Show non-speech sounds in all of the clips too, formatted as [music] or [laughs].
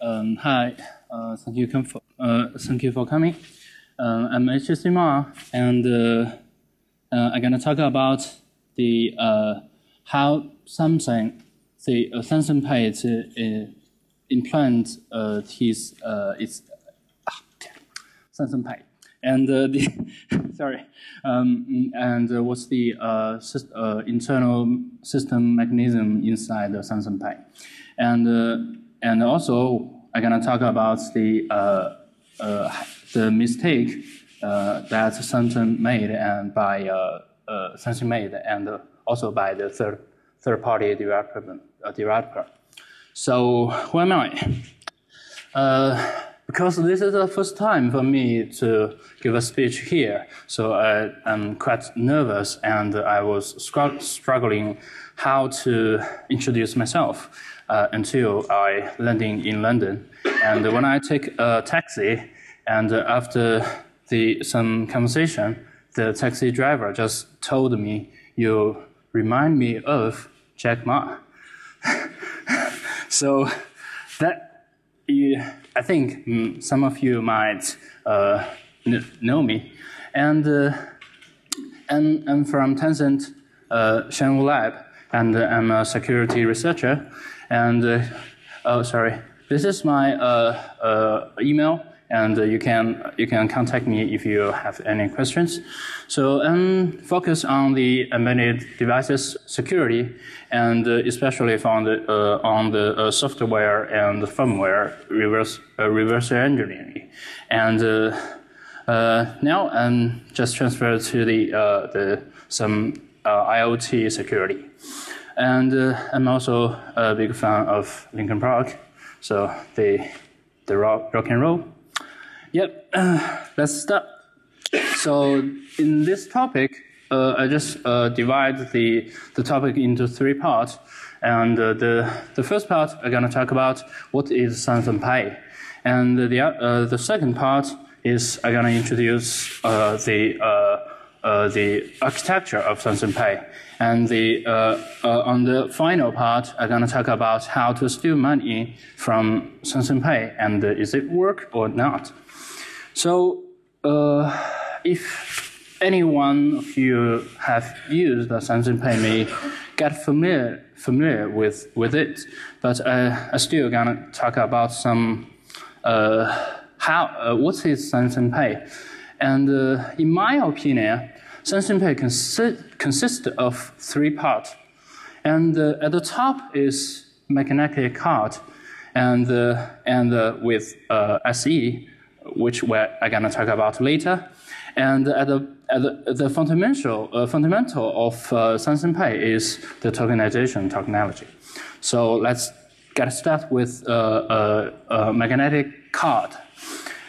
Um, hi, uh, thank you for uh, thank you for coming. Um, I'm HC Ma, and uh, uh, I'm gonna talk about the uh, how Samsung the uh, to uh, implant uh, his uh, its ah, Samsung Pay and uh, the [laughs] sorry um, and uh, what's the uh, syst- uh, internal system mechanism inside the Samsung Pay and uh, and also I'm gonna talk about the uh, uh, the mistake uh, that Samsung made and by uh, Samsung made and also by the third third party developer developer. So who am I? Because this is the first time for me to give a speech here, so I am quite nervous and I was struggling how to introduce myself uh, until I landing in London. And when I take a taxi, and after the some conversation, the taxi driver just told me, "You remind me of Jack Ma." [laughs] so that you, I think mm, some of you might uh, know me, and uh, and I'm from Tencent uh, Xuanwu Lab, and uh, I'm a security researcher. And uh, oh, sorry, this is my uh, uh, email, and you can you can contact me if you have any questions. So I'm focused on the embedded devices security, and uh, especially the uh, on the uh, software and firmware reverse reverse engineering, and. Now I'm just transferred to the the some IoT security, and I'm also a big fan of Linkin Park, so the the rock, rock and roll. Yep, [clears throat] let's start. So in this topic, uh, I just uh, divide the the topic into three parts, and uh, the the first part I'm gonna talk about what is Samsung Pay, and the uh, the second part is I'm gonna introduce uh, the uh, the architecture of Samsung Pay, and the on the final part I'm gonna talk about how to steal money from Samsung Pay and is it work or not. So if any one of you have used the Samsung Pay may get familiar familiar with with it, but uh, I still gonna talk about some uh, how uh, what is Samsung Pay, and uh, in my opinion, Samsung Pay consi- consists of three parts, and uh, at the top is magnetic card, and uh, and with uh, SE, which we're I'm gonna talk about later, and at the at the, fundamental uh, fundamental of uh, Pay is the tokenization technology. So let's get started with a, uh, uh, magnetic card.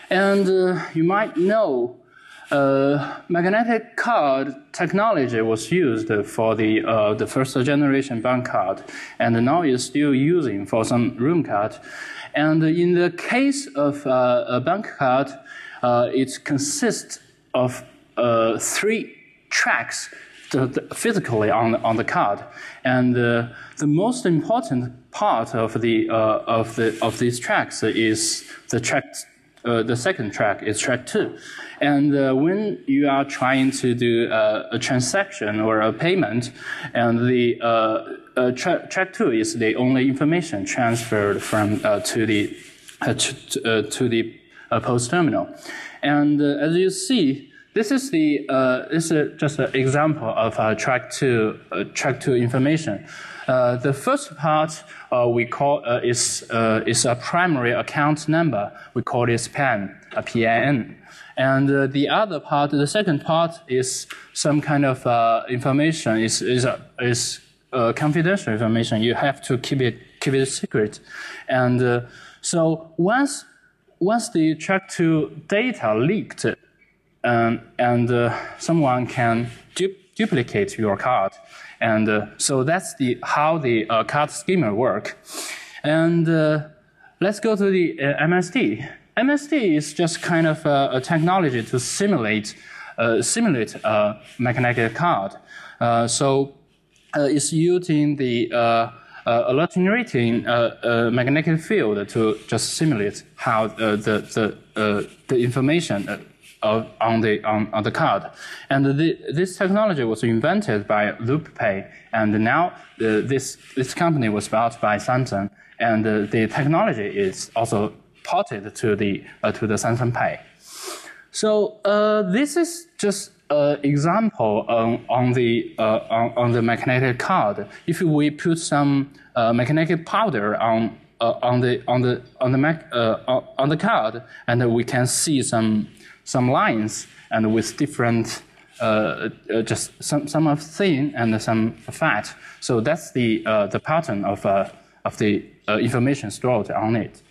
And uh, you might know uh, magnetic card technology was used for the, uh, the first generation bank card, and now is still using for some room card. And in the case of uh, a bank card, uh, it consists of uh, three tracks the, the- physically on, on the card. And uh, the most important part of, the, uh, of, the, of these tracks is the track, uh, the second track is track two. And uh, when you are trying to do uh, a transaction or a payment, and the uh, uh, tra- track two is the only information transferred from uh, to the uh, to, uh, to the uh, POS terminal. And uh, as you see, this is the uh, this is just an example of uh, track two uh, track two information. Uh, the first part uh, we call uh, is is a primary account number. We call it PAN, a PIN. And the other part, the second part, is some kind of uh, information. is is is uh, confidential information. You have to keep it keep it secret. And so once once the track two data leaked, um, and uh, someone can du- duplicate your card. And uh, so that's the how the uh, card schema work. And uh, let's go to the uh, MST. MST is just kind of a, a technology to simulate uh, simulate a magnetic card. Uh, so uh, it's using the uh, uh, attenuating uh, magnetic field to just simulate how the the the information on the on, on the card. And the, this technology was invented by LoopPay, and now this this company was bought by Samsung, and the technology is also ported to the to the Samsung Pay. So this is just an example on, on the uh, on, on, the magnetic card. If we put some uh, magnetic powder on uh, on the on the on the uh, on the card, and we can see some some lines and with different uh, just some some of thin and some fat. So that's the the pattern of of the information stored on it.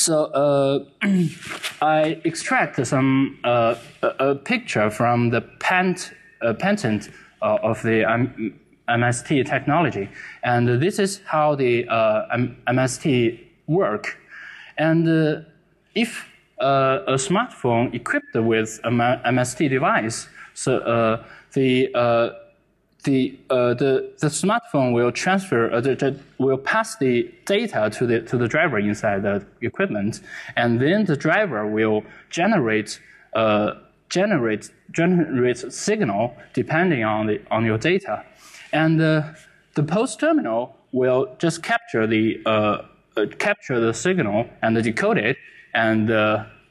So uh, [clears throat] I extract some uh, a, a, picture from the patent, uh, patent uh, of the um, MST technology, and this is how the uh, MST work. And uh, if a smartphone equipped with a MST device, so the the, uh, the, the smartphone will transfer, uh, the, the, will pass the data to the, to the driver inside the equipment, and then the driver will generate, uh, generate, generate signal depending on, the, on your data. And uh, the POS terminal will just capture the, uh, uh, capture the signal and decode it, and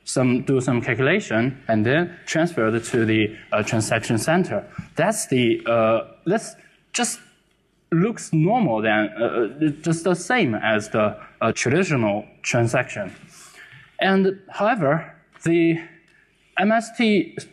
some do some calculation and then transfer it to the uh, transaction center. That's the uh, that's just looks normal than uh, uh just the same as the uh, traditional transaction. And however, the MST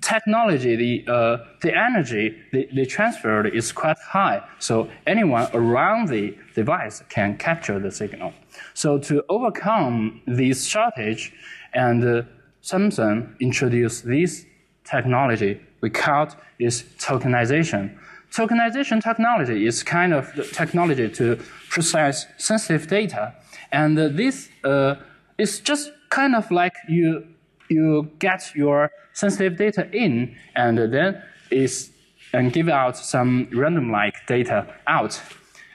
technology, the, uh, the energy they, they transferred is quite high. So anyone around the device can capture the signal. So to overcome this shortage, and uh, Samsung introduced this technology we call is tokenization. Tokenization technology is kind of the technology to process sensitive data. And uh, this uh, is just kind of like you you get your sensitive data in and then is and give out some random like data out.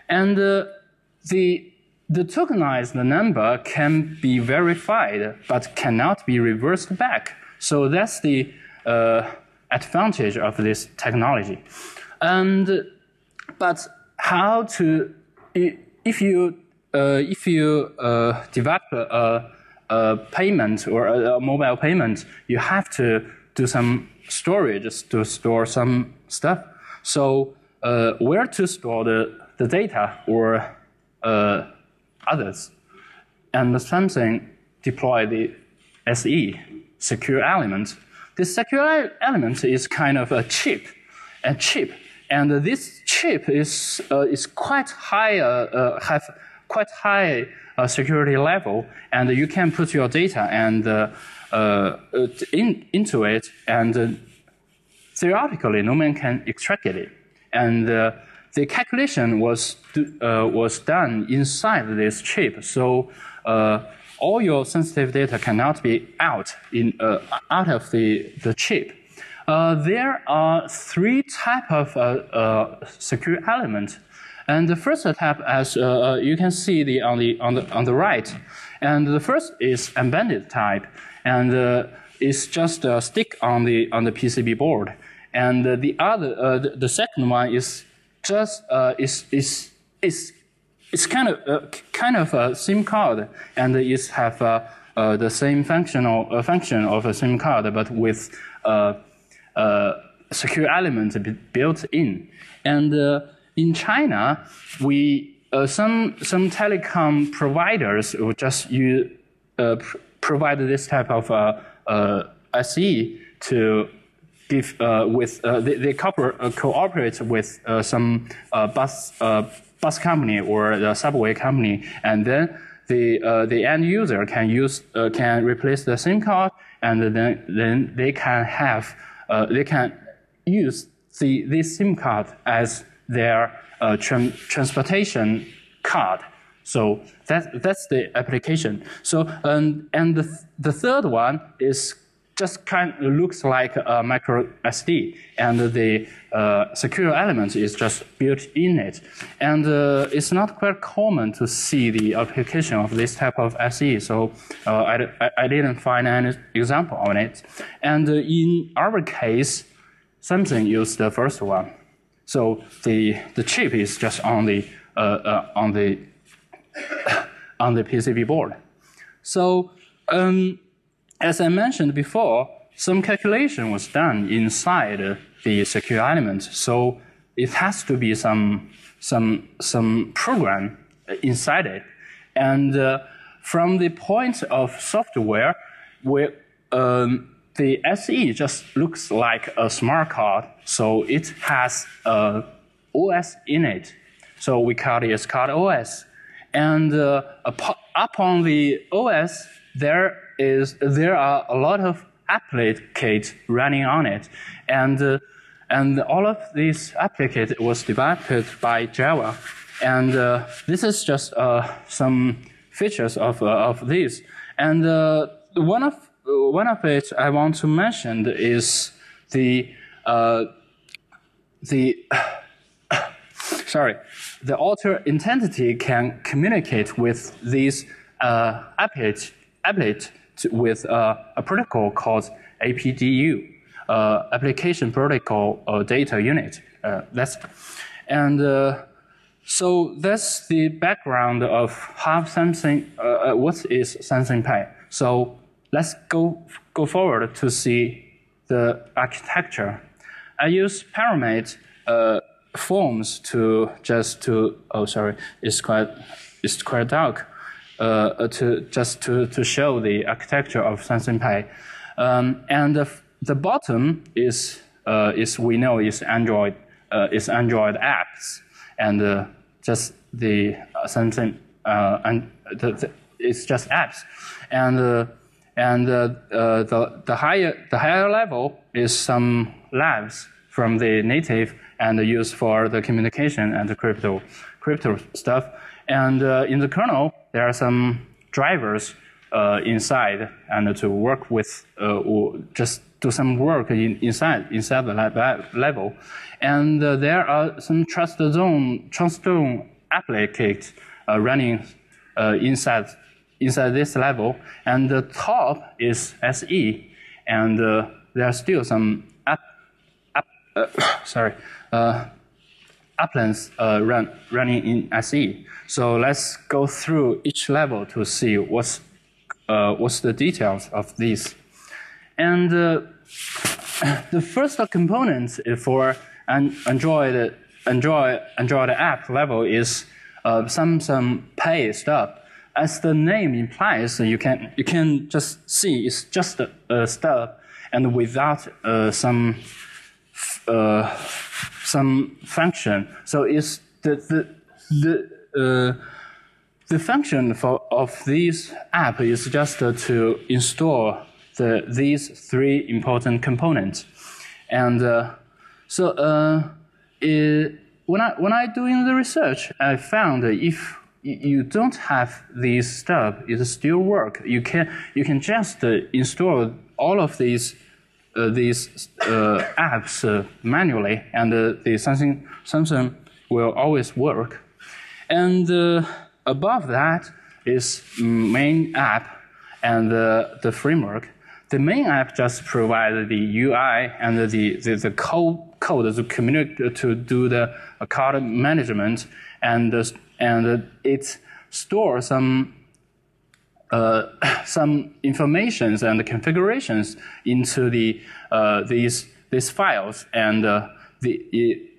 And uh, the the tokenized number can be verified but cannot be reversed back. So that's the uh, advantage of this technology. And but how to if you uh, if you uh, develop a a payment or a, a mobile payment, you have to do some storage to store some stuff. So uh, where to store the, the data or uh, others? And Samsung deployed the SE, secure element. This secure element is kind of a chip, a chip. And this chip is, uh, is quite high, uh, uh, have quite high uh, security level, and you can put your data and uh, uh, in, into it, and theoretically, no man can extract it. And the calculation was was done inside this chip, so all your sensitive data cannot be out in out of the the chip. Uh, there are three type of uh, uh, secure element and the first type, as uh, uh, you can see the, on, the, on, the, on the right, and the first is embedded type, and uh, it's just a stick on the, on the PCB board. And the other, uh, the, the, second one is just, uh, is, is, is, it's kind of, uh, kind of a SIM card, and it have the same functional function of a SIM card, but with secure element built in. And in China, we uh, some some telecom providers will just uh, pr provide this type of uh, uh SE to give uh, with uh, they, they cooperate with some bus bus company or the subway company, and then the the end user can use can replace the SIM card, and then then they can have they can use the this SIM card as their uh, tra transportation card. So that, that's the application. So, um, and the, the third one is just kind of looks like a micro SD, and the uh, secure element is just built in it. And uh, it's not quite common to see the application of this type of SE, so uh, I, I didn't find any example on it. And uh, in our case, Samsung used the first one. So the, the chip is just on the, uh, uh, on the, [coughs] on the PCB board. So um, as I mentioned before, some calculation was done inside the secure element. So it has to be some, some, some program inside it. And uh, from the point of software, where um, the SE just looks like a smart card, so it has a OS in it. So we call it card OS. And uh, upon the OS, there is there are a lot of applications running on it, and uh, and all of these applications was developed by Java, and uh, this is just uh, some features of uh, of this, and uh, one of one of it I want to mention is the uh, the [coughs] sorry the author entity can communicate with these applet, applet with uh, a protocol called APDU, uh, Application Protocol uh, Data Unit. Uh, that's and uh, so that's the background of how Samsung. what is Samsung Pay? So let's go go forward to see the architecture. I use Pyramid forms to just to oh sorry it's quite it's quite dark uh, to just to, to show the architecture of Samsung Pay. Um, and the, the bottom is uh, is we know is Android uh, is Android apps. And uh, just the uh, and the, the, it's just apps. And and the the higher the higher level is some labs from the native and used for the communication and the crypto crypto stuff and in the kernel there are some drivers uh, inside and to work with uh, or just do some work in, inside inside the level. And uh, there are some trust zone trust zone applications uh, running uh, inside inside this level. And the top is SE, and uh, there are still some app, app [coughs] sorry applets run running in SE. So let's go through each level to see what's, uh, what's the details of these. And uh, [coughs] the first component for an Android, Android, Android app level is uh, some, some pay stuff. As the name implies, you can, you can just see it's just a, a stub and without uh, some, uh, some function. So it's the, the, the uh, the function for, of this app is just to install the, these three important components. And uh, so uh, it, when, I, when I doing the research, I found that if you don't have this stuff, it still work. You can, you can just uh, install all of these these uh, apps uh, manually, and uh, the Samsung, Samsung will always work. And uh, above that is main app and the, the framework. The main app just provides the UI and the, the, the code, code to communicate to do the card management, and and it stores some uh, [clears throat] some informations and configurations into the uh, these these files, and uh, the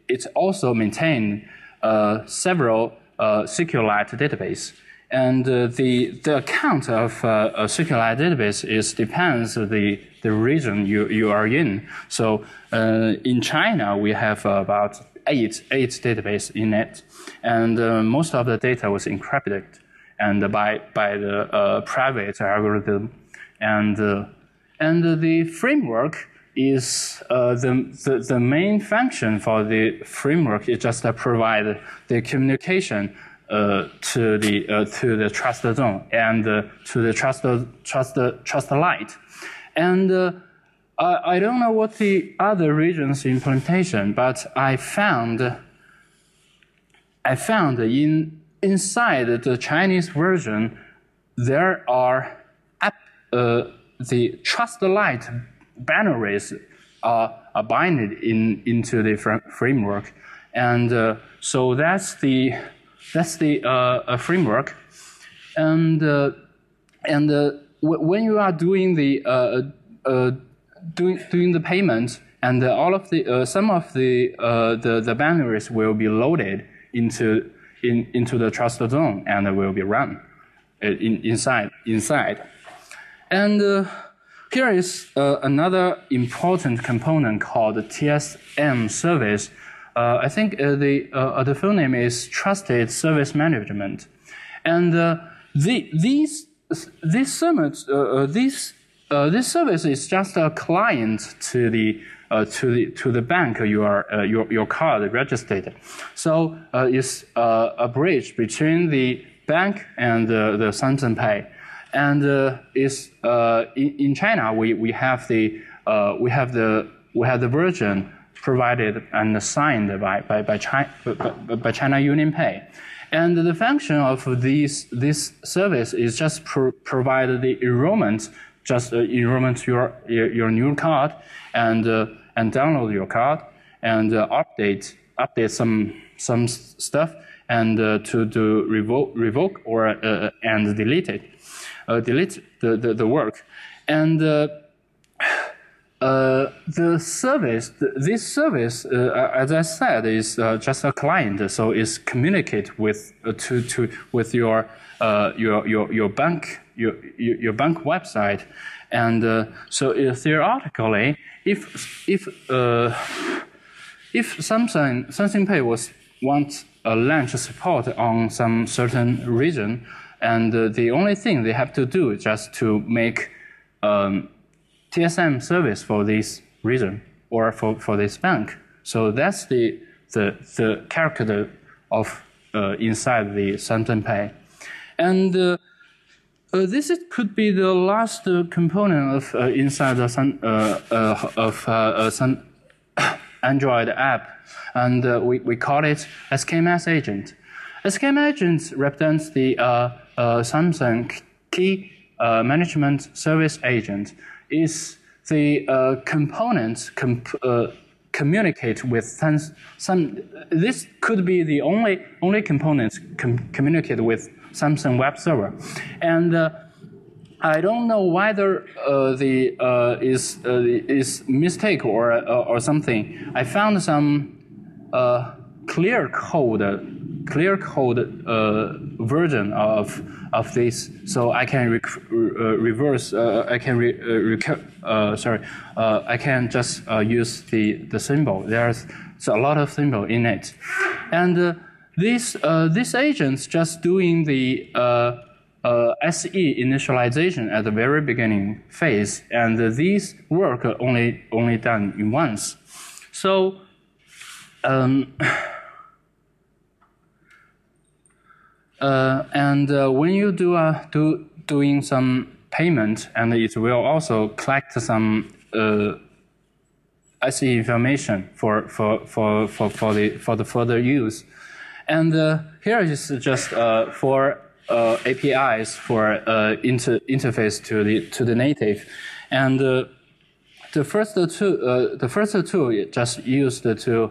it, also maintains uh, several uh, SQLite database. And uh, the, the account of uh, a SQLite database is depends the, the region you, you are in. So uh, in China, we have about eight, eight database in it. And uh, most of the data was encrypted and by, by the uh, private algorithm. And, uh, and the framework is uh, the, the, the, main function for the framework is just to provide the communication uh, to the uh, to the trust zone and uh, to the trust trust trustlet, and I don't know what the other regions implementation, but I found I found in inside the Chinese version there are app, uh, the trustlet binaries are, are binded in into the fr framework, and uh, so that's the that's the uh, framework, and uh, and uh, when you are doing the doing doing the payment, and all of the some of the the the binaries will be loaded into in, into the trust zone and will be run uh, in, inside inside, and. Uh, here is uh, another important component called TSM service. Uh, I think uh, the, uh, the full name is Trusted Service Management. And the, these, this, this, this service is just a client to the uh, to the to the bank you are uh, your your card registered. So uh, it's a bridge between the bank and the, Samsung Pay. And uh, is uh, in, in China we, we have the uh, we have the we have the version provided and signed by by, by, China, by, by China UnionPay. And the function of this this service is just pro provide the enrollment, just uh, enrollment your, your, your new card and uh, and download your card and uh, update update some some stuff and uh, to to revoke revoke or uh, and delete it uh, delete the, the, the, work. And uh, [sighs] uh, the service, this service, as I said, is just a client, so it's communicate with to, to with your your your your bank your your bank website, and so theoretically, if if uh, if Samsung Samsung Pay was want a launch support on some certain region, and uh, the only thing they have to do is just to make um, TSM service for this region or for, for this bank. So that's the, the, the character of uh, inside the Samsung Pay. And uh, this is, could be the last uh, component of uh, inside the sun, uh, uh, of uh, some [coughs] Android app, and we, we call it SKMS agent. SKMS agent represents the Samsung Key Management Service Agent is the components comp communicate with some, this could be the only only components com communicate with Samsung web server and uh, I don't know whether uh, the uh, is is mistake or or something I found some clear code clear code uh, version of of this, so I can uh, reverse. Uh, I can re uh, sorry. Uh, I can just uh, use the the symbol. There's a lot of symbol in it, and this this agent's just doing the SE initialization at the very beginning phase, and these work only only done in once. So. Um, [sighs] Uh, and uh, when you do uh, do doing some payment, and it will also collect some uh, SE information for for for for for the for the further use. And uh, here is just uh, for uh, APIs for inter interface to the to the native, and the first two the first two just used to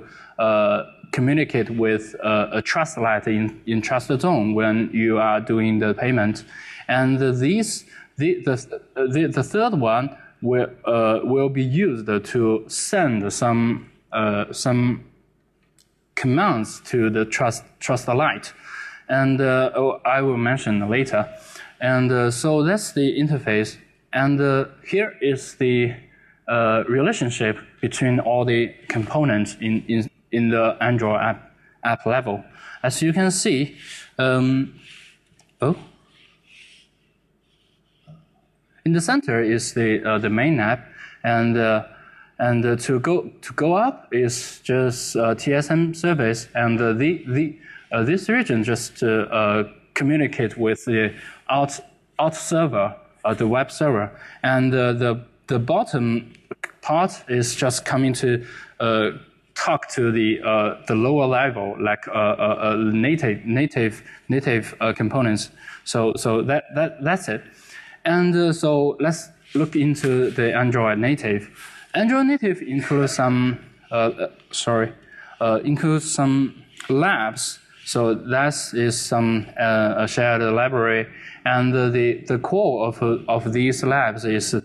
communicate with uh, a trustlet in, in trust zone when you are doing the payment. And these, the, the, the, the third one will, uh, will be used to send some, uh, some commands to the trust, trustlet. And uh, oh, I will mention later. And uh, so that's the interface. And uh, here is the relationship between all the components in, in, in the Android app, app level. As you can see, um, oh, in the center is the uh, the main app, and uh, and uh, to go to go up is just uh, TSM service, and uh, the the uh, this region just communicate with the out out server, the web server, and the the bottom part is just coming to uh, talk to the uh, the lower level, like uh, uh, uh native native native uh, components. So so that that that's it. And uh, so let's look into the Android native. Android native includes some sorry includes some labs. So that is some a shared library, and the the core of of these labs is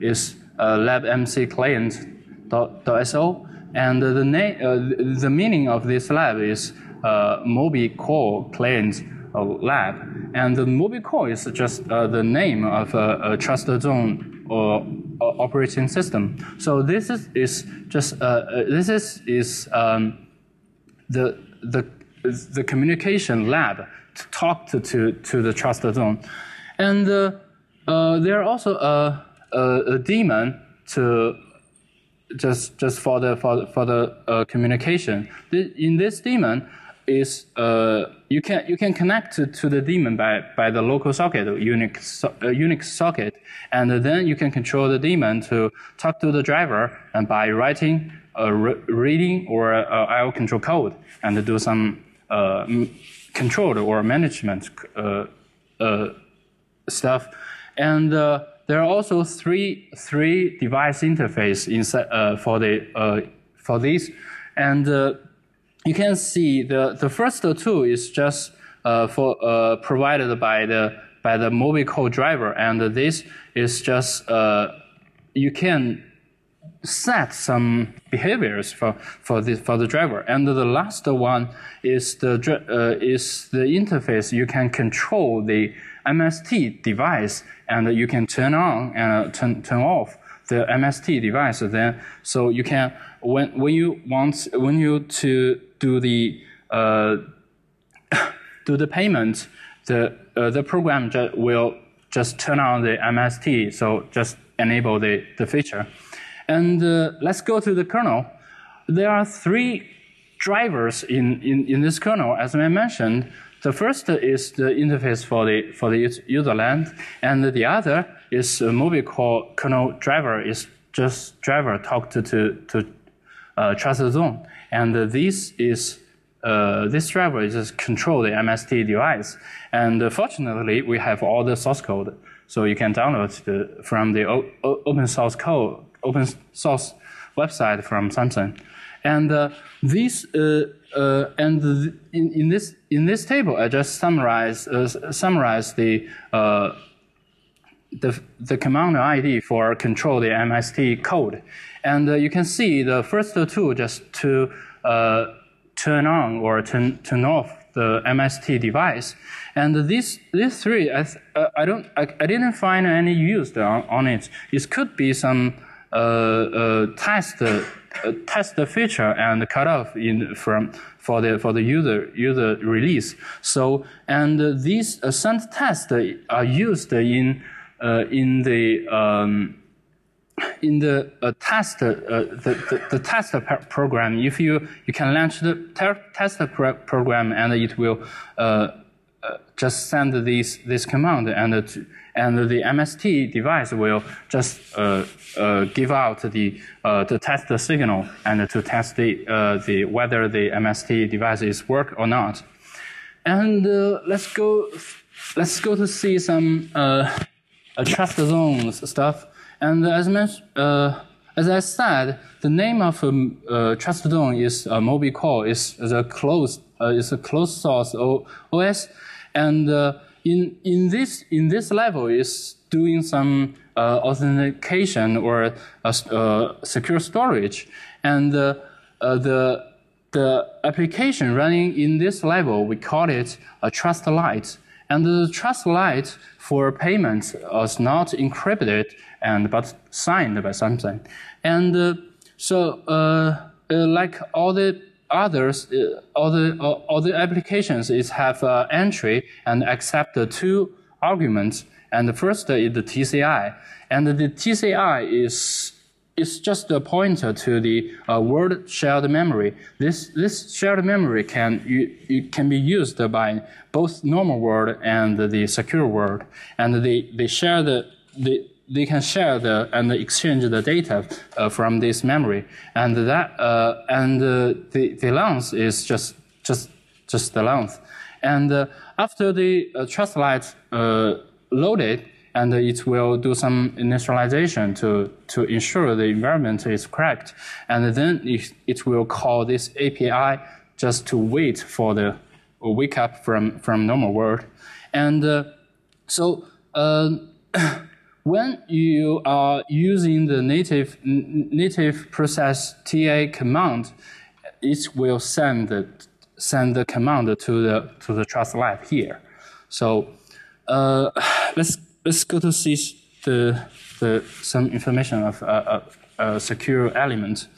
is LabMC client.so and the, name, uh, the meaning of this lab is uh, MobiCore Client uh, Lab. And the MobiCore is just uh, the name of a trusted zone or, operating system. So this is, is just, uh, uh, this is, is um, the, the, the communication lab to talk to, to, to the trusted zone. And there are also a, a, a daemon to just just for the for for the uh, communication. in this daemon is uh, you can you can connect to, to the daemon by by the local socket Unix uh, Unix socket, and then you can control the daemon to talk to the driver and by writing a re reading or a IO control code and do some uh, control or management uh, uh, stuff, and there are also three, three device interface inside, uh, for, the, uh, for this. And uh, you can see the, the first two is just uh, for, uh, provided by the, by the MobiCore driver. And this is just, uh, you can set some behaviors for, for, the, for the driver. And the last one is the, is the interface. You can control the MST device and you can turn on and turn, turn off the MST device then so you can when when you want when you to do the uh, [coughs] do the payment the uh, the program just will just turn on the MST so just enable the the feature. And uh, let's go to the kernel. There are three drivers in, in, in this kernel. As I mentioned the first is the interface for the for the user land, and the other is a MobiCore kernel driver. Is just driver talk to to, uh, trusted zone, and this is uh, this driver is just control the MST device. And uh, fortunately, we have all the source code, so you can download the, from the open source code, open source website from Samsung. And uh, this uh, uh, and in, in this in this table, I just summarize summarize the the the command ID for control the MST code, and uh, you can see the first two just to uh, turn on or turn turn off the MST device, and these these three I uh, I don't I, I didn't find any use on, on it. It could be some test uh, test the feature and cut off in from for the for the user user release. So and uh, these uh, send tests are used in uh, in the um, in the uh, test uh, the, the, the test program. If you you can launch the test program and it will just send this this command and to, and the MST device will just uh, uh, give out the uh, the test signal and to test the uh, the whether the MST device is work or not. And uh, let's go let's go to see some uh, trust zones stuff. And as mentioned, as I said, the name of um, trust zone is uh, MobiCore is, is a closed is a closed source OS, and in, in, this, in this level is doing some uh, authentication or uh, uh, secure storage. And uh, the, the application running in this level, we call it a trustlet. And the trustlet for payments is not encrypted and but signed by something. And uh, so, uh, like all the others, uh, all the all the applications is have uh, entry and accept two arguments. And the first is the TCI, and the TCI is is just a pointer to the uh, word shared memory. This this shared memory can you, it can be used by both normal world and the secure world, and they they share the the they can share the and exchange the data uh, from this memory, and that uh, and uh, the the length is just just just the length, and uh, after the uh, trustlet uh, loaded, and it will do some initialization to to ensure the environment is correct, and then it, it will call this API just to wait for the wake up from from normal world, and so. [coughs] when you are using the native, native process TA command, it will send the, send the command to the, to the trust lab here. So uh, [sighs] let's, let's go to see the, the, some information of a, a, a secure element.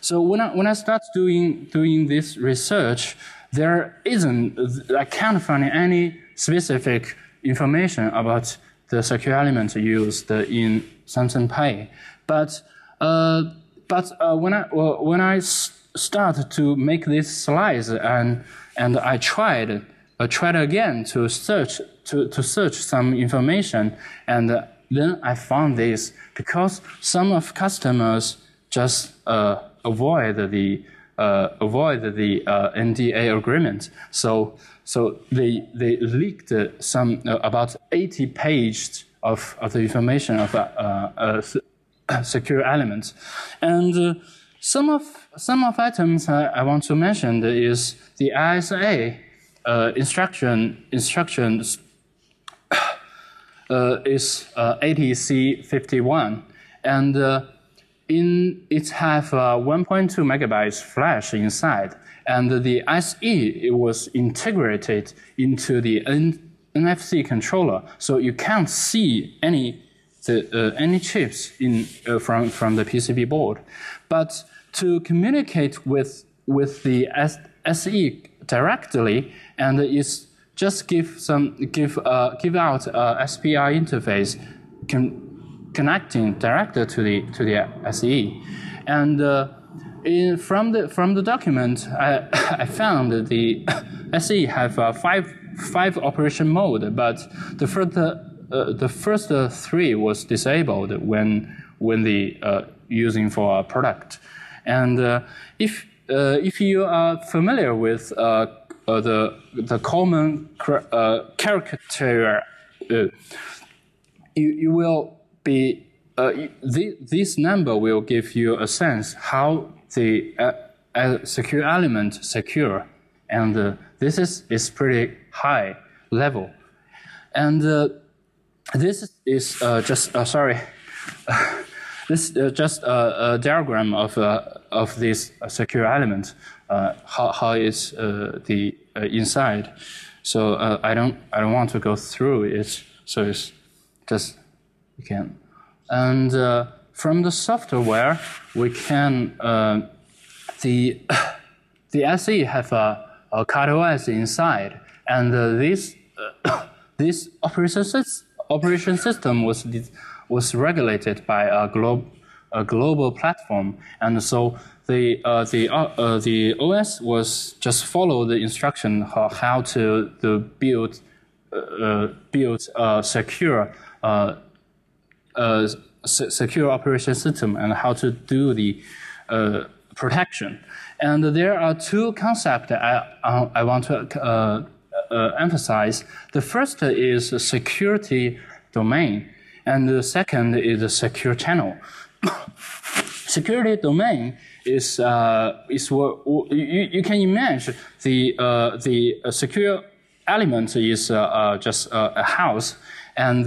So when I, when I start doing, doing this research, there isn't, I can't find any specific information about the secure element used in Samsung Pay. But uh, but uh, when I well, when I start to make these slides and and I tried uh, tried again to search to, to search some information and then I found this because some of customers just uh, avoid the uh, avoid the uh, NDA agreement. So so they, they leaked some uh, about 80 pages of, of the information of uh, uh, [coughs] secure elements. And some of some of items I, I, want to mention is the ISA uh, instruction instructions uh, is uh, 80C51, and in it have 1.2 megabytes flash inside, and the SE it was integrated into the N NFC controller, so you can't see any the, uh, any chips in uh, from from the PCB board. But to communicate with with the S SE directly, and it's just give some give uh, give out a SPI interface con connecting directly to the to the SE, and uh, in, from the from the document, I, [coughs] I found the [coughs] SE have uh, five five operation mode, but the first uh, the first three was disabled when when the uh, using for a product. And uh, if uh, if you are familiar with uh, the the Common Criteria, you you will be this number will give you a sense how the uh, secure element secure, and uh, this is, is pretty high level. And uh, this is uh, just, uh, sorry, [laughs] this is just a, a, diagram of, uh, of this secure element, how, how is the inside. So I, don't, I don't want to go through it, so it's just, you can. And from the software, we can uh, the [coughs] the SE have a, a CutOS inside, and uh, this uh, [coughs] this operation system, operation system was was regulated by a globe a global platform, and so the uh, the uh, uh, the OS was just follow the instruction how, how to, to build uh, build a secure secure operation system and how to do the uh, protection. And there are two concepts I, uh, I want to uh, uh, emphasize. The first is security domain, and the second is a secure channel. [coughs] security domain is uh, is what you, you can imagine the uh, the secure element is just a house and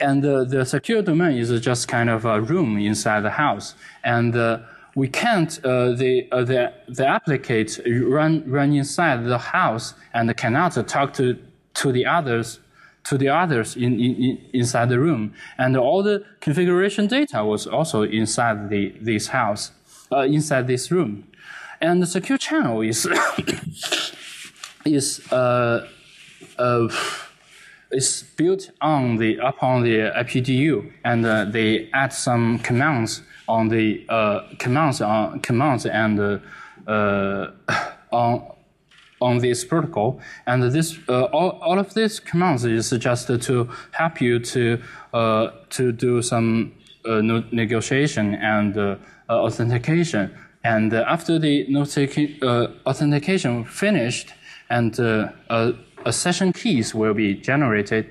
and uh, the secure domain is just kind of a room inside the house. And uh, we can't, uh, the, uh, the, the applicant run, run inside the house and cannot talk to, to the others to the others in, in, inside the room. And all the configuration data was also inside the, this house, uh, inside this room. And the secure channel is, [coughs] is uh, uh, is built on the upon the APDU, and uh, they add some commands on the uh, commands on commands and uh, [coughs] on on this protocol. And this, uh, all, all of these commands is just to help you to, uh, to do some uh, negotiation and uh, uh, authentication. And after the authentication finished, and a session keys will be generated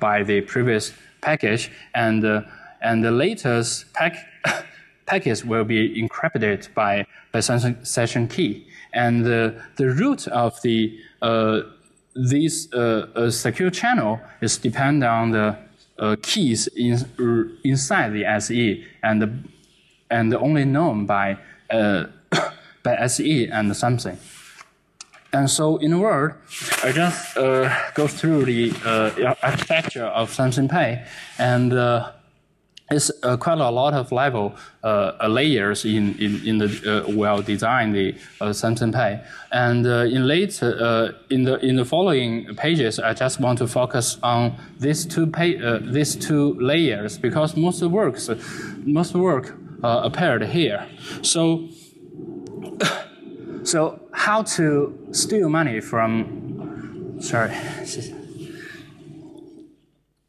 by the previous package, and and the latest pack [coughs] packets will be encrypted by by session key. And the root of the uh, this uh, uh, secure channel is depend on the uh, keys in, inside the SE and and only known by uh, [coughs] by SE and something. And so, in a word, I just uh, go through the architecture of Samsung Pay and it's uh, quite a lot of level uh, layers in, in, in the uh, well designed the uh, Samsung Pay. And uh, in late uh, in the in the following pages, I just want to focus on these two pay, these two layers because most works most work appeared here. So [coughs] so how to steal money from sorry [laughs]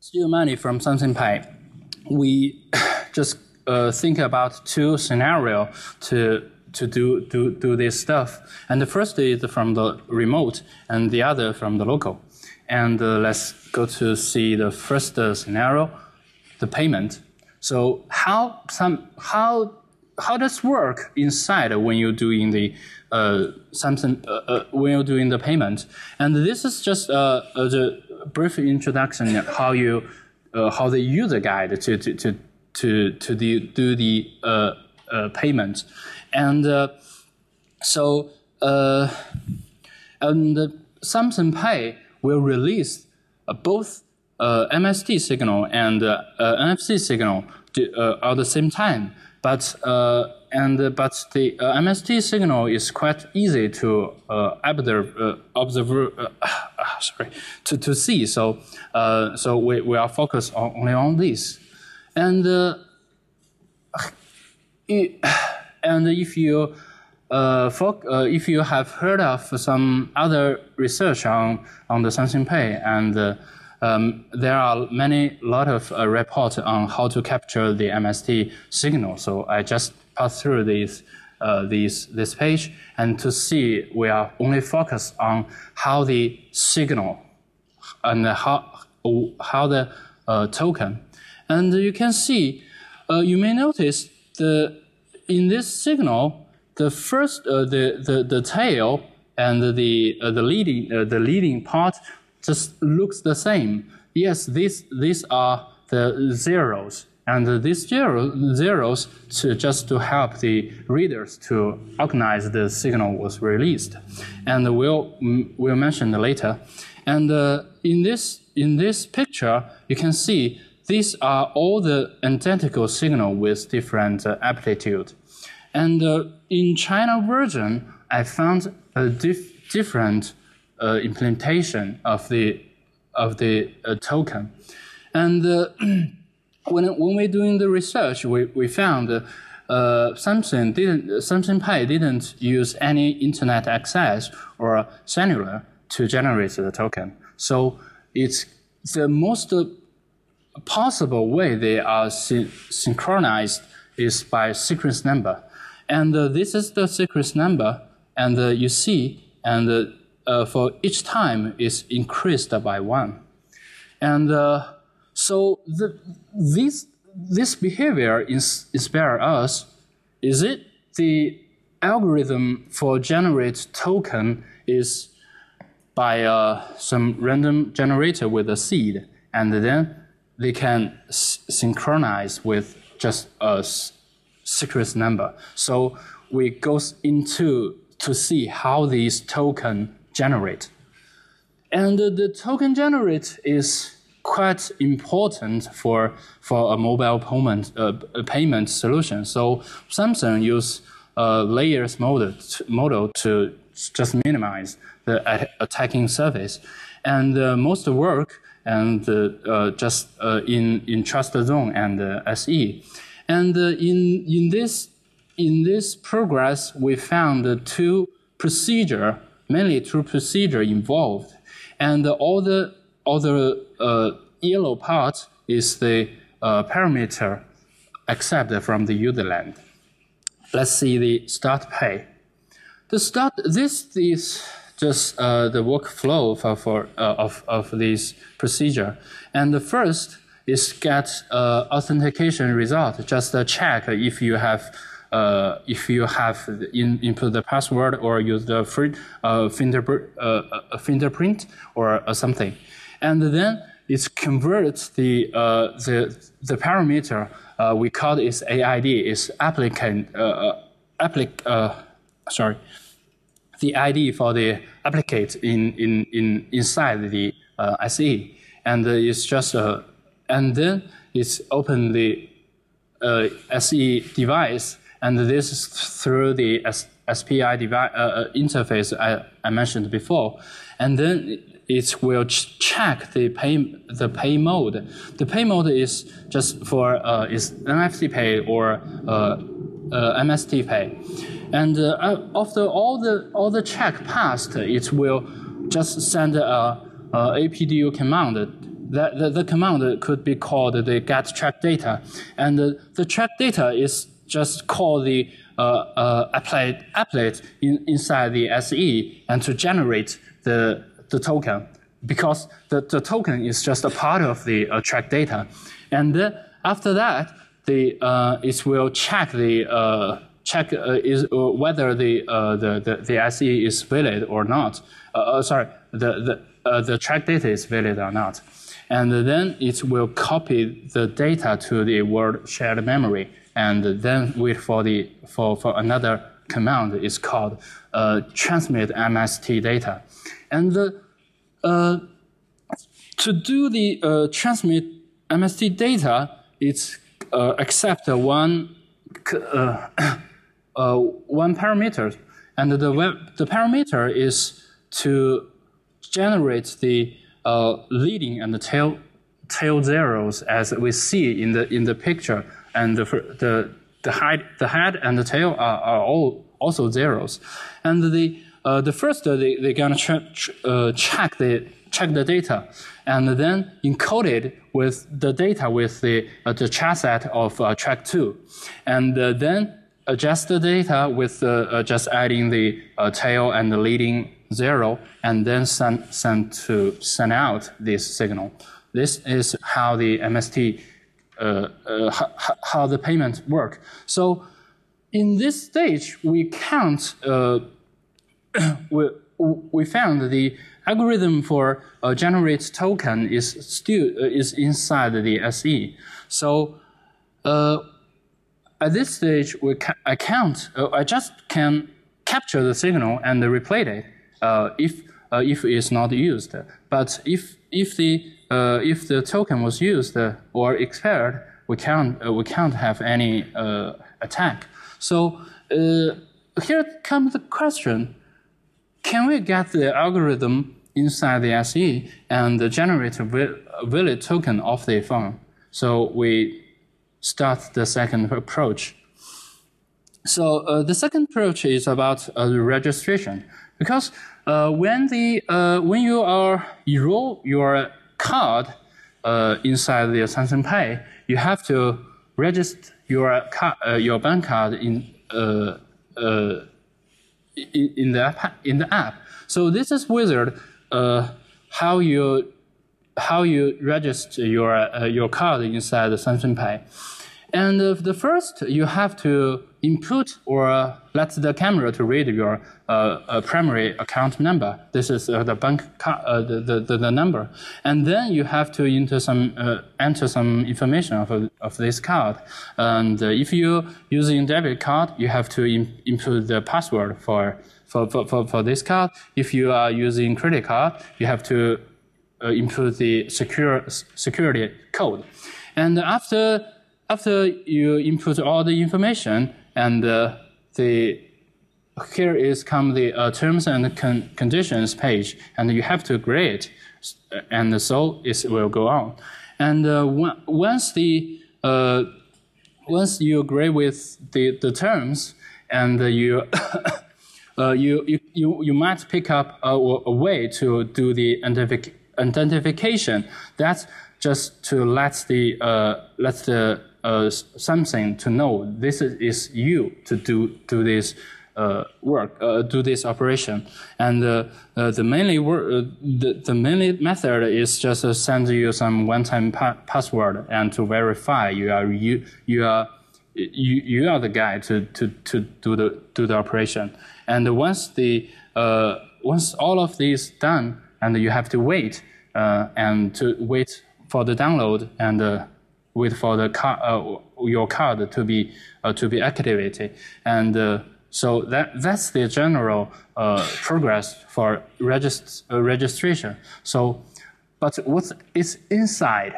steal money from Samsung Pay we [sighs] just uh, think about two scenarios to to do, do, do this stuff. And the first is from the remote and the other from the local. And uh, let's go to see the first uh, scenario, the payment. So how some how how does work inside when you're doing the uh, something uh, uh, when you're doing the payment? And this is just uh, the brief introduction how you uh, how they use the guide to to to to, to the, do the uh, uh, payment, and uh, so uh, and Samsung Pay will release uh, both MST signal and NFC signal at the same time, but and uh, but the uh, MST signal is quite easy to uh, observe, uh, observe uh, [sighs] sorry, to, to see. So uh, so we, we are focused on, only on this, and [sighs] [sighs] and if you if you have heard of some other research on on the Samsung Pay and um, there are many lot of uh, reports on how to capture the MST signal. So I just pass through this, uh, this, this page and to see we are only focused on how the signal and how, how the uh, token. And you can see, uh, you may notice the, in this signal, the first, uh, the, the, the tail and the, uh, the, leading, uh, the leading part just looks the same. Yes, these, these are the zeros. And these zero, zeros to just to help the readers to organize the signal was released, and we'll we'll mention later. And uh, in this in this picture, you can see these are all the identical signal with different uh, amplitude. And uh, in China version, I found a dif different uh, implementation of the of the uh, token, and uh, [clears throat] when, when we're doing the research, we, we found uh, Samsung didn't Samsung Pay didn't use any internet access or cellular to generate the token. So it's the most possible way they are sy synchronized is by sequence number, and uh, this is the sequence number, and uh, you see, and uh, for each time is increased by one, and uh, so the, this, this behavior is, inspire us. Is it the algorithm for generate token is by uh, some random generator with a seed, and then they can synchronize with just a secret number. So we goes into to see how these token generate. And the token generate is quite important for, for a mobile payment, uh, payment solution. So Samsung use a layers model to, model to just minimize the attacking surface. And uh, most work and uh, uh just uh, in, in trust zone and uh, SE. And in, in, this, in this progress, we found two procedure mainly two procedure involved. And all the, the uh, yellow part is the uh, parameter accepted from the userland. Let's see the start pay. The start, this is just uh, the workflow for, for uh, of, of this procedure. And the first is get uh, authentication result. Just check if you have uh, if you have in, input the password or use the free, uh, uh, fingerprint or something, and then it converts the the the parameter we call it AID is applicant applic sorry the ID for the applicant in, in, in inside the uh, SE, and it's just uh, and then it's open the uh, SE device, and this is through the SPI device, uh, uh, interface I, I mentioned before, and then it will ch check the pay the pay mode. The pay mode is just for uh, is NFC pay or MST pay. And uh, after all the all the check passed, it will just send a, a APDU command. That the, the, command could be called the get track data, and the, the track data is just call the uh, uh, applet, applet in, inside the SE and to generate the the token because the, the token is just a part of the uh, track data, and after that, the uh, it will check the uh, check uh, is uh, whether the, uh, the, the, the SE is valid or not. sorry, the, the, the track data is valid or not. And then it will copy the data to the world shared memory and then wait for, the, for, for another command is called uh, transmit MST data. And uh, to do the uh, transmit MST data, it's accept one [coughs] uh, one parameter, and the web, the parameter is to generate the uh, leading and the tail tail zeros as we see in the in the picture, and the the the head the head and the tail are, are all also zeros, and the uh, the first uh, they they gonna ch uh, check the check the data, and then encode it with the data with the uh, the set of uh, track two, and uh, then adjust the data with just adding the tail and the leading zero, and then send, send to send out this signal. This is how the MST, uh, how, how, the payment work. So in this stage, we count, [coughs] we, we found the algorithm for uh, generate token is still uh, is inside the SE. So uh, at this stage, we ca I can't, uh, I just can capture the signal and replay it uh, if, uh, if it's not used. But if, if, the, uh, if the token was used or expired, we can't, uh, we can't have any uh, attack. So here comes the question, can we get the algorithm inside the SE and generate a valid token of the phone? So we start the second approach. So uh, the second approach is about uh, registration because uh, when the uh, when you are enroll your card uh, inside the Samsung Pay, you have to register your card, uh, your bank card in in the app, in the app. So this is wizard how you how you register your, uh, your card inside the Samsung Pay. And uh, the first, you have to input or let the camera to read your uh, uh primary account number. This is uh, the bank uh, the, the, the, number. And then you have to enter some, enter some information of, of this card. And if you're using debit card, you have to input the password for, for, for, for this card. If you are using credit card, you have to uh, input the secure, security code. And after, after you input all the information and uh, the here is come the uh, terms and con conditions page, and you have to agree it, and so it will go on. And uh, once the uh, once you agree with the, the terms and you [coughs] uh, you, you, you, you might pick up a, a way to do the identific identification. That's just to let the, uh, let the uh, something to know this is you to do, do this uh, work, uh, do this operation. And uh, uh the mainly uh, the, the mainly method is just to send you some one-time pa password and to verify you are you you are you, you are the guy to, to, to do the do the operation. And once the once all of these done, and you have to wait and to wait for the download and wait for the car, your card to be to be activated and so that, that's the general uh, progress for regist uh, registration. So, but what is inside?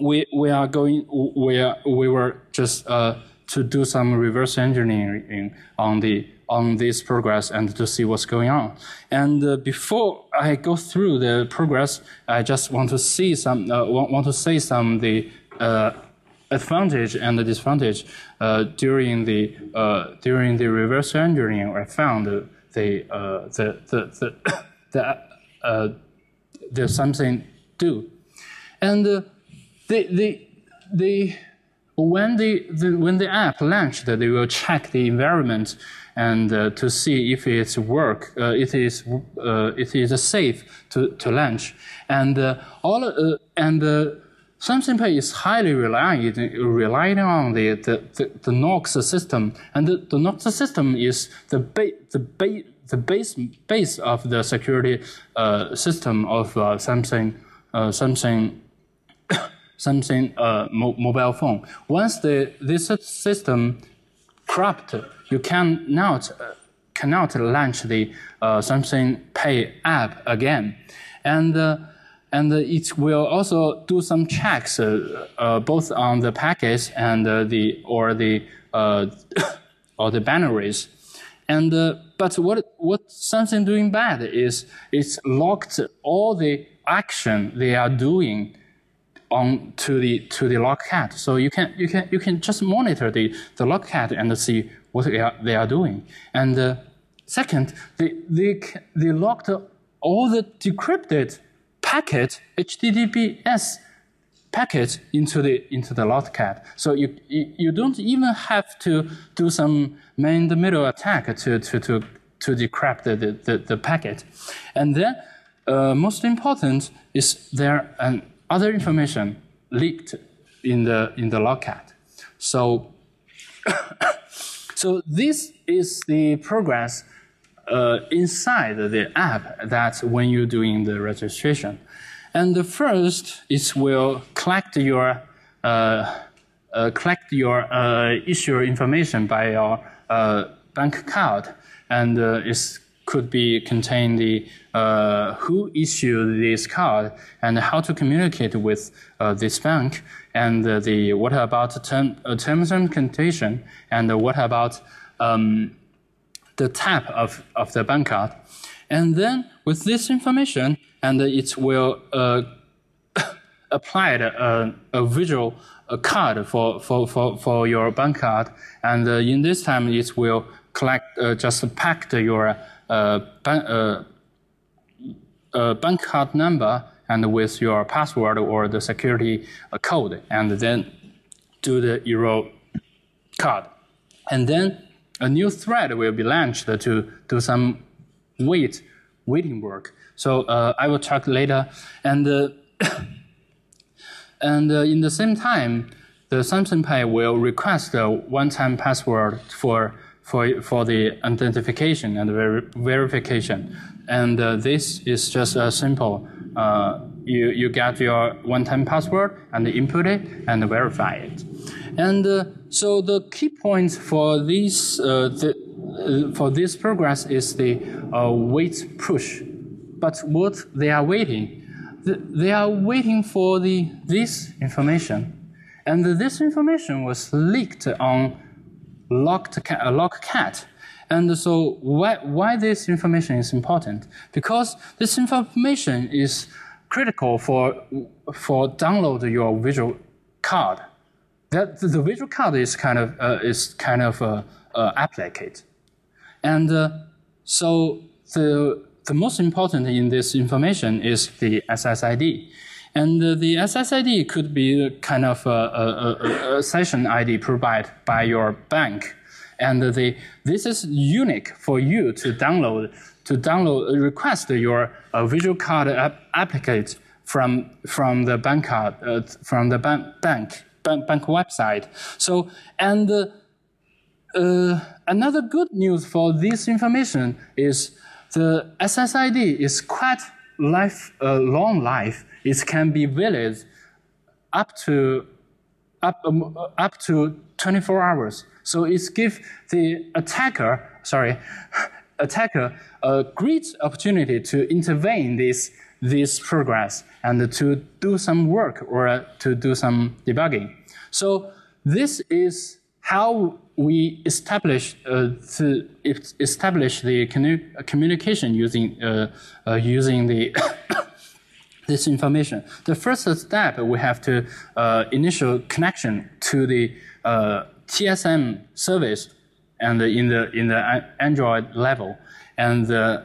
We, we are going, we, are, we were just uh, to do some reverse engineering on the on this progress and to see what's going on. And uh, before I go through the progress, I just want to see some uh, want, want to say some the uh, advantage and the disadvantage uh, during the uh, during the reverse engineering. I found the uh, the the the the, uh, the something do, and uh, the the the when the, the when the app launched, that they will check the environment and uh, to see if it's work, uh, it is uh, it is safe to, to launch, and uh, all and Samsung Pay is highly relying on the, the, the, the Knox system. And the, the Knox system is the, ba the, ba the base, base of the security uh, system of uh, Samsung, uh, Samsung, [coughs] Samsung uh, mo mobile phone. Once the, this system corrupt, you cannot, uh, cannot launch the uh, Samsung Pay app again. And and it will also do some checks uh, uh, both on the packets and uh, the or the [coughs] or the binaries. And but what what something doing bad is it's locked all the action they are doing on to the to the logcat. So you can you can you can just monitor the the logcat and see what they are they are doing. And uh, second, they they they locked all the decrypted packet, HTTPS packet into the into the logcat. So you, you, you don't even have to do some man-in-the-middle attack to to to to decrypt the, the, the packet. And then uh, most important is there an other information leaked in the in the logcat. So [coughs] so this is the progress uh, inside the app that when you're doing the registration. And the first is will collect your uh, uh, collect your uh, issue information by your uh, bank card, and uh, it could be contain the who issued this card and how to communicate with this bank, and the what about term, terms and condition, and what about um, the type of, of the bank card. And then with this information, and it will uh, [coughs] apply a, a visual card for, for, for, for your bank card. And uh, in this time, it will collect, uh, just pack your ban bank card number and with your password or the security code, and then do the Euro card. And then a new thread will be launched to do some wait waiting work. So uh, I will talk later. And uh, [coughs] and uh, in the same time, the Samsung Pay will request a one-time password for for for the identification and ver verification. And uh, this is just a simple. Uh, you you get your one-time password and input it and verify it. And uh, so the key point for this uh, the, for this progress is the wait push. But what they are waiting, they are waiting for the this information, and this information was leaked on locked uh, logcat. And so why, why this information is important? Because this information is critical for, for download your visual card that the visual card is kind of uh, is kind of uh, uh, applicate, and uh, so the, the most important in this information is the SSID. And the SSID could be kind of a, a, a, a, session ID provided by your bank. And the, this is unique for you to download, to download, request your uh, visual card ap applicate from, from the bank card, uh, from the bank, bank, bank, bank website. So, and uh, uh, another good news for this information is the SSID is quite life, uh, long life. It can be valid up to up, um, up to 24 hours. So it gives the attacker, sorry, [laughs] attacker a great opportunity to intervene this this progress and to do some work or to do some debugging. So this is how we establish uh, to establish the communication using uh, uh, using the [coughs] this information. The first step we have to uh, initial connection to the uh, TSM service and in the in the Android level, and uh,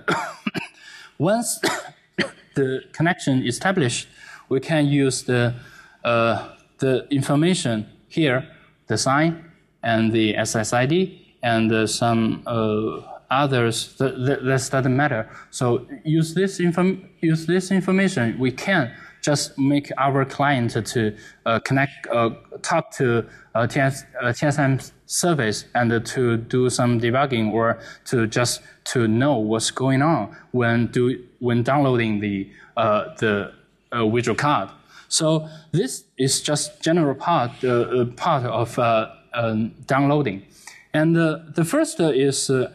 [coughs] once [coughs] the connection established, we can use the the information here, the sign and the SSID and uh, some uh, others that, that, doesn't matter. So use this, inform use this information. We can just make our client to uh, connect, uh, talk to uh, TS, uh, TSM service and to do some debugging or to just to know what's going on when do when downloading the the visual card. So this is just general part part of downloading. And uh, the first is uh,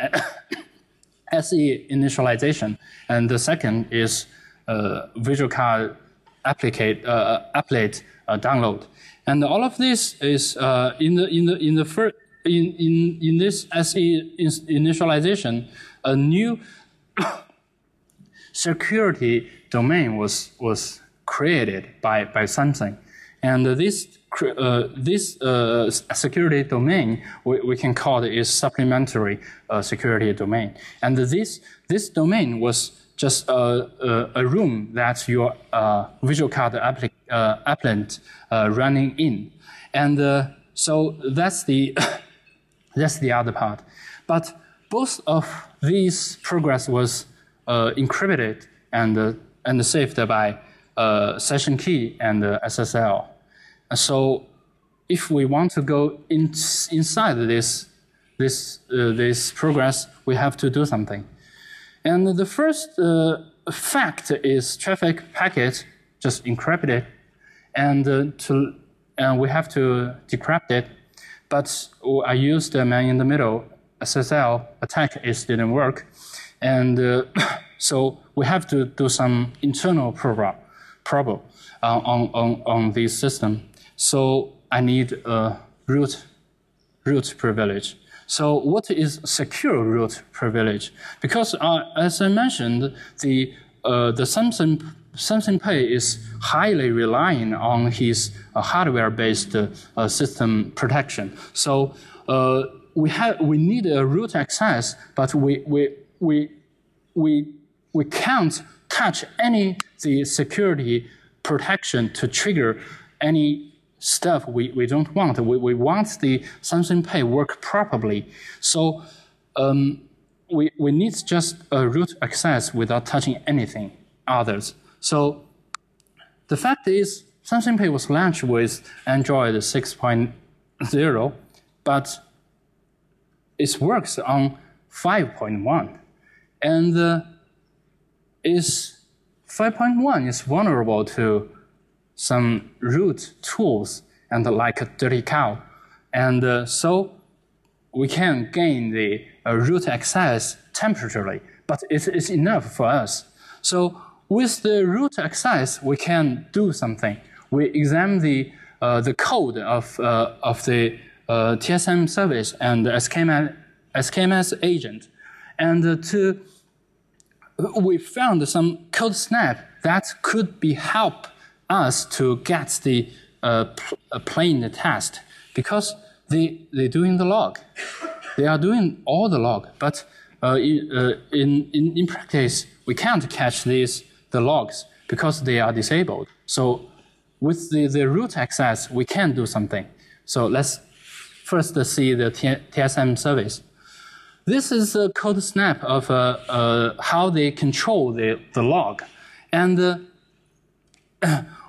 [coughs] SE initialization, and the second is uh, visual card applicate, applet download. And all of this is in the in the in the first in, in, in this SE initialization, a new [coughs] security domain was, was created by, by Samsung. And this uh, this uh, security domain, we, we, can call it is supplementary uh, security domain. And this, this domain was just a, a, a room that your uh, visual card appli uh, applet uh, running in. And so that's the, [coughs] that's the other part. But both of these progress was encrypted and, and saved by session key and SSL. So if we want to go in, inside this, this, uh, this progress, we have to do something. And the first uh, fact is traffic packet just encrypted, and, uh, to, and we have to decrypt it. But I used the man in the middle SSL attack, it didn't work. And uh, [coughs] so we have to do some internal probe uh, on, on, on this system. So I need a root, root privilege. So what is secure root privilege? Because uh, as I mentioned, the, uh, the Samsung, Samsung Pay is highly relying on his uh, hardware-based uh, system protection. So uh, we, have, we need a root access, but we, we, we, we, we can't touch any the security protection to trigger any stuff we, we don't want. We, we want the Samsung Pay work properly. So um, we, we need just a root access without touching anything others. So the fact is, Samsung Pay was launched with Android 6.0, but it works on 5.1. And uh, is 5.1 is vulnerable to some root tools and like a dirty cow. And uh, so we can gain the uh, root access temporarily, but it is enough for us. So with the root access, we can do something. We examine the, uh, the code of, uh, of the uh, TSM service and SKMS, SKMS agent. And uh, to, we found some code snap that could be help us to get the uh, uh, plain test because they, they're doing the log. They are doing all the log, but uh, in, in, in practice, we can't catch these, the logs because they are disabled. So with the, the root access, we can do something. So let's first see the TSM service. This is a code snap of uh, uh, how they control the, the log. And uh,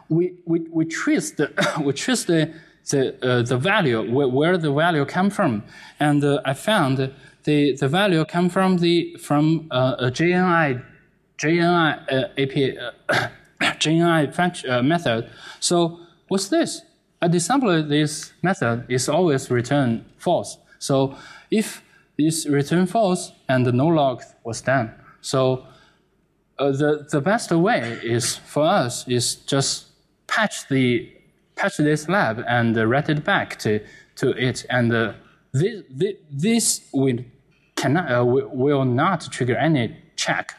we, we, we trace [coughs] the, we trace the, the, uh, the value, where, where, the value come from. And uh, I found the, the value come from the from uh, a JNI, JNI API, [coughs] JNI function, method. So what's this? A disassembler this method is always return false. So if this return false and no log was done. So uh, the, the best way is for us is just patch the patch this lab and uh, write it back to, to it. And uh, this, this will, cannot, uh, will not trigger any check.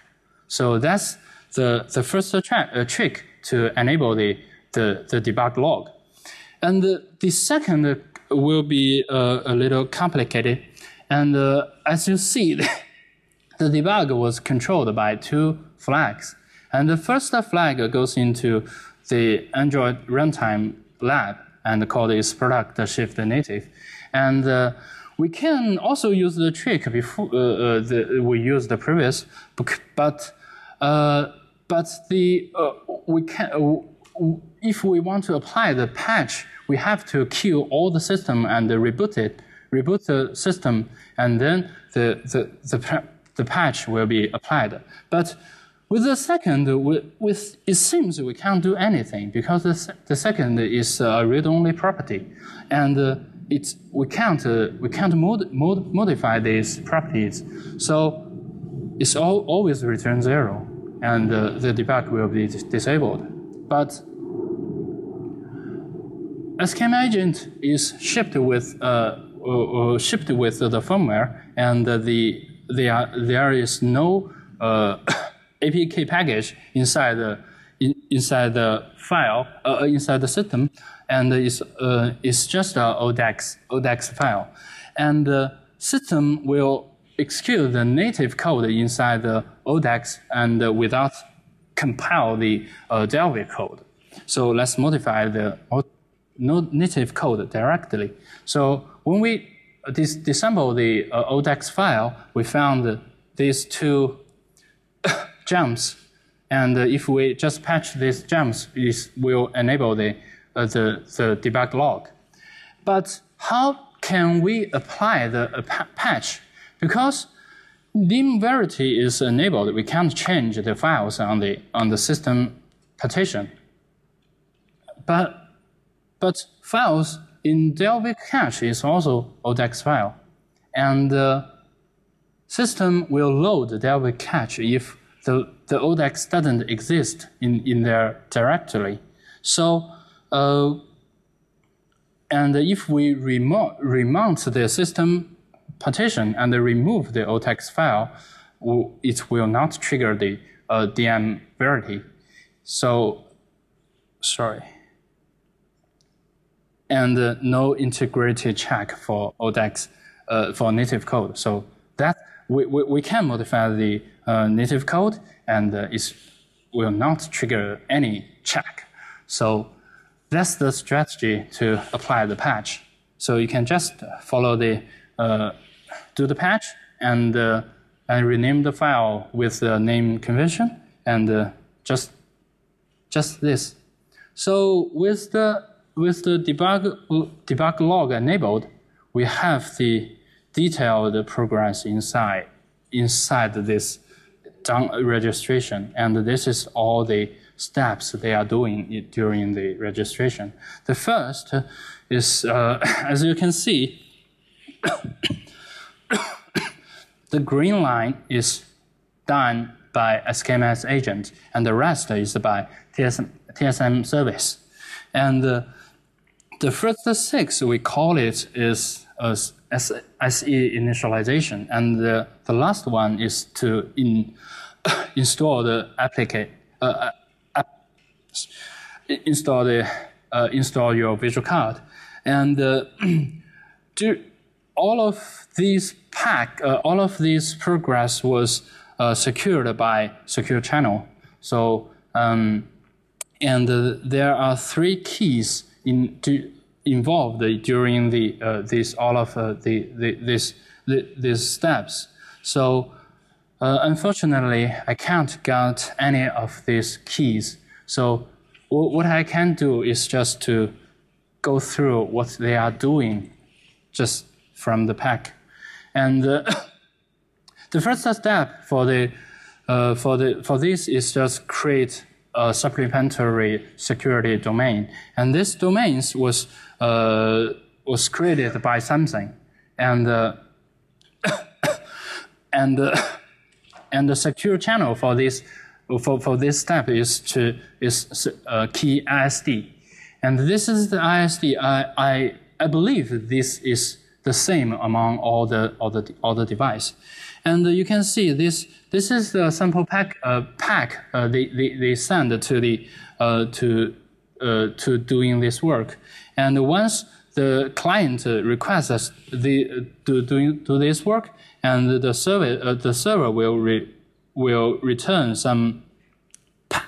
So that's the, the first tra- uh, trick to enable the, the, the debug log. And the second will be uh, a little complicated. And uh, as you see, [laughs] the debug was controlled by two flags. And the first flag goes into the Android runtime lab and called is product shift native. And uh, we can also use the trick before uh, uh, the, we use the previous, but uh, but the uh, we can uh, if we want to apply the patch, we have to kill all the system and reboot it, reboot the system, and then the the the, the patch will be applied. But with the second, with, it seems we can't do anything because the, the second is a read-only property, and uh, it's, we can't, uh, we can't mod, mod, modify these properties. So it's all, always return zero, and uh, the debug will be disabled. But SKM agent is shipped with uh, uh, shipped with the firmware, and the, the there is no uh, [coughs] APK package inside the in, inside the file uh, uh, inside the system, and it's uh, it's just a ODEX ODEX file, and the system will execute the native code inside the ODEX and uh, without compile the uh, Delphi code. So let's modify the native code directly. So when we dis disassemble the uh, ODEX file, we found these two [laughs] jumps. And uh, if we just patch these jumps, it will enable the, uh, the, the debug log. But how can we apply the patch? Because dim verity is enabled, we can't change the files on the, on the system partition. But, but files in Delphi cache is also ODEX file. And the system will load the cache if the, the ODEX doesn't exist in, in their directory. So, uh, and if we remount, remount the system partition and remove the ODEX file, it will not trigger the uh, DM verity. So, sorry. And uh, no integrity check for ODEX uh, for native code. So that we, we, we can modify the native code and uh, it will not trigger any check. So that's the strategy to apply the patch. So you can just follow the, uh, do the patch and, uh, and rename the file with the name convention and just, just this. So with the, with the debug, debug log enabled, we have the detailed progress inside, inside this registration. And this is all the steps they are doing during the registration. The first is, uh, [coughs] as you can see, [coughs] the green line is done by SKMS agent, and the rest is by TSM, TSM service. And uh, the first six, we call it is as SE initialization, and the, the last one is to in, [coughs] install the uh, uh install the uh, install your visual card, and uh, [clears throat] do, all of these pack, uh, all of this progress was uh, secured by secure channel. So, um, and there are three keys in, to, involved during the uh, this all of uh, the, the this the, these steps. So, uh, unfortunately, I can't get any of these keys. So, what I can do is just to go through what they are doing, just from the pack. And uh, [coughs] the first step for the uh, for the for this is just create a supplementary security domain, and this domains was uh, was created by Samsung, and uh, [coughs] and uh, and the secure channel for this for, for this step is to is uh, key ISD, and this is the ISD. I I I believe this is the same among all the all the all the device. And you can see this this is the sample pack uh, pack uh, they, they, they send to the uh, to uh, to doing this work. And once the client requests the to doing do this work, and the server uh, the server will re, will return some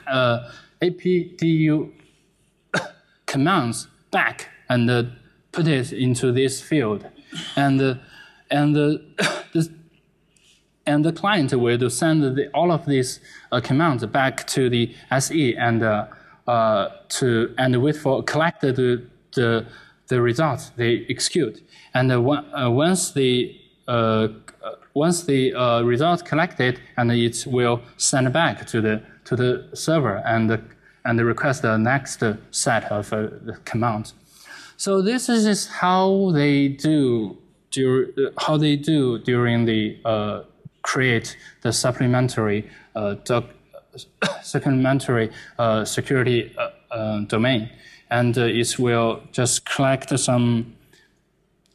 uh, APDU [coughs] commands back and put it into this field. And and [coughs] the and the client will send the, all of these uh, commands back to the SE and uh, uh, to and wait for collect the the, results they execute. And uh, uh, once the uh, once the result collected, and it will send back to the to the server and and the request the next set of commands. So this is how they do dur- how they do during the uh, create the supplementary uh, [coughs] supplementary uh, security uh, uh, domain, and uh, it will just collect some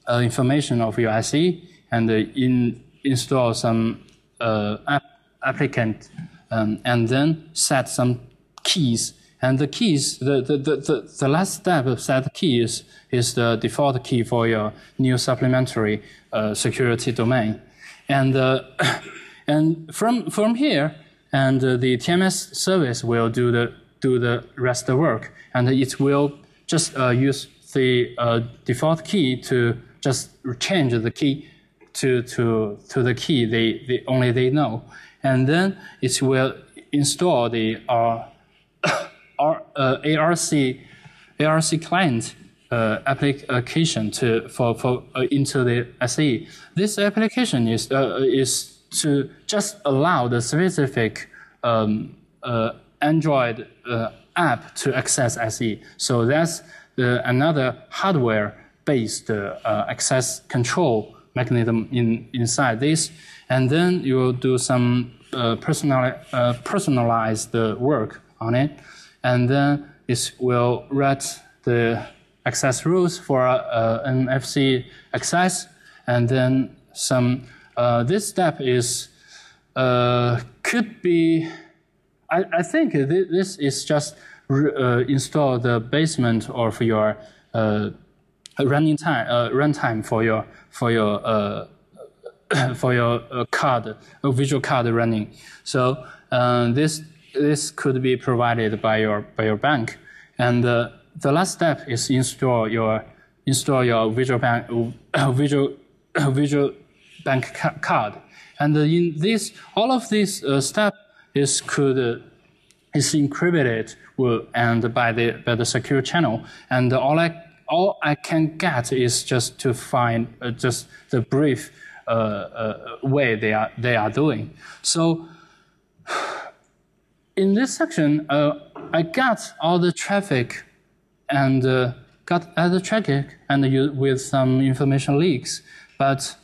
information of your SE and in, install some app applicant, um, and then set some keys and the keys, the, the, the, the, last step of set keys is the default key for your new supplementary uh, security domain. And, uh, [coughs] and from, from here, and uh, the TMS service will do the, do the rest of the work. And it will just uh, use the uh, default key to just change the key to, to, to the key they, they only they know. And then it will install the uh, [coughs] R, uh, ARC ARC client uh, application to for for uh, into the SE. This application is uh, is to just allow the specific um, uh, Android uh, app to access SE. So that's the, another hardware-based access control mechanism in, inside this, and then you will do some personal, personalized work on it and then it will write the access rules for uh, NFC access, and then some. Uh, this step is uh, could be. I, I think this is just uh, install the basement of your uh, running time uh, runtime for your for your uh, [coughs] for your uh, card, a visual card running. So uh, this this could be provided by your by your bank. And uh, the last step is install your install your visual bank [coughs] visual [coughs] visual bank ca card. And in this, all of these uh, steps is could uh, is encrypted and by the by the secure channel. And all I all I can get is just to find uh, just the brief uh, uh, way they are they are doing. So [sighs] in this section, uh, I got all the traffic and uh, got other traffic and with some information leaks, but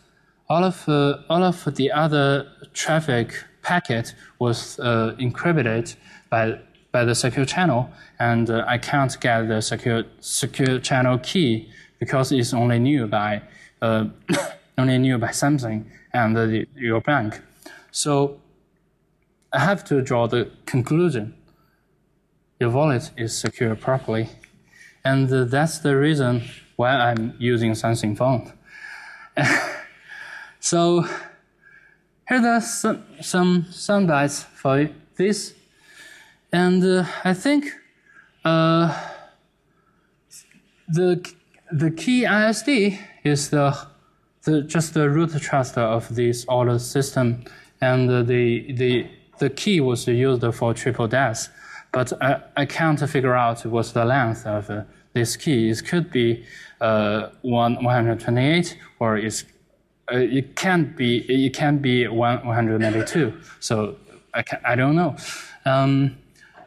all of all of the other traffic packet was uh, encrypted by by the secure channel, and uh, I can't get the secure secure channel key because it's only new by uh, [coughs] only new by Samsung and the, your bank. So I have to draw the conclusion. Your wallet is secure properly. And that's the reason why I'm using Samsung phone. [laughs] so here are some, some sound bites for this. And uh, I think uh, the, the key ISD is the, the, just the root trust of this order system. And uh, the, the, the key was used for triple dash. But I, I can't figure out what's the length of uh, this key. It could be uh, one, 128 or it's uh, it can't be it can be 192. So I, can, I don't know. Um,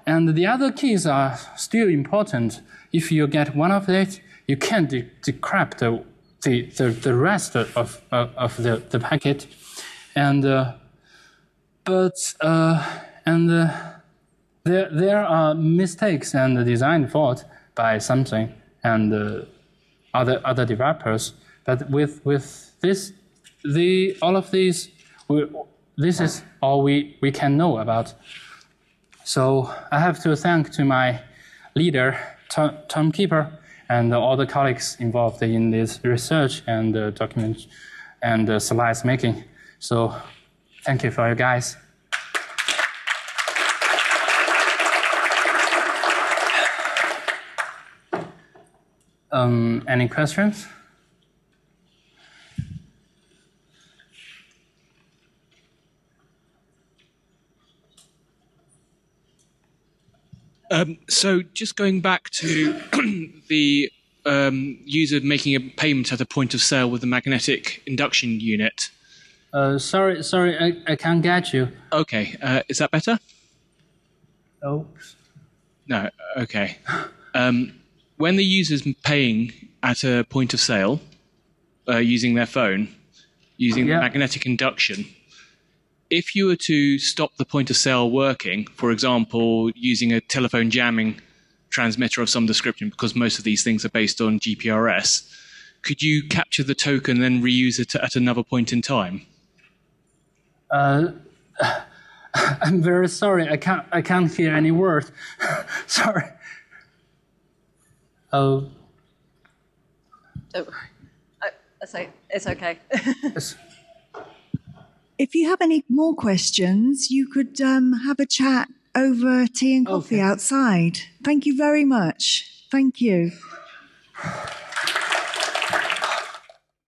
and the other keys are still important. If you get one of it, you can de- decrypt the, the, the, the rest of, of, of the, the packet. And, uh, but, uh, and uh, there, there are mistakes and the design fault by something and uh, other, other developers. But with, with this the, all of these, we, this is all we, we can know about. So I have to thank to my leader, Tom, tombkeeper, and all the colleagues involved in this research and uh, document and uh, slides making. So thank you for you guys. Um, any questions? Um, so just going back to [clears throat] the um, user making a payment at a point of sale with the magnetic induction unit. Uh, sorry, sorry, I, I can't get you. Okay, uh, is that better? Oops. No, okay. Um, when the user's paying at a point of sale uh, using their phone, using yeah. the magnetic induction, if you were to stop the point of sale working, for example, using a telephone jamming transmitter of some description, because most of these things are based on GPRS, could you capture the token and then reuse it at another point in time? Uh, [laughs] I'm very sorry. I can't. I can't hear any word. [laughs] sorry. Oh. Oh, I, it's okay. [laughs] If you have any more questions, you could um, have a chat over tea and coffee okay. outside. Thank you very much. Thank you.